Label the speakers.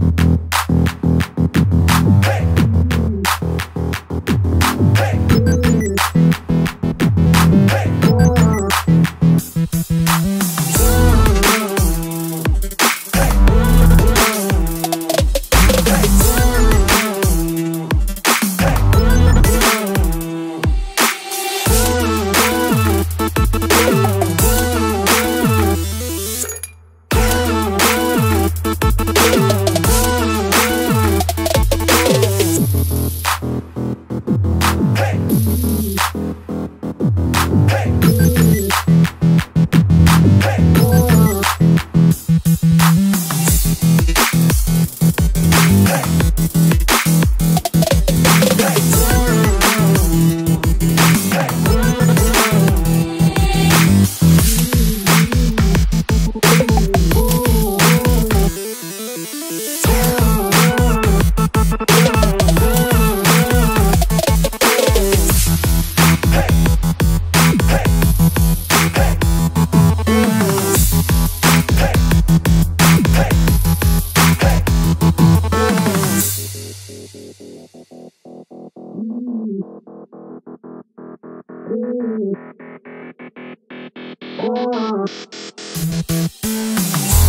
Speaker 1: Thank you. Hey.
Speaker 2: Oh.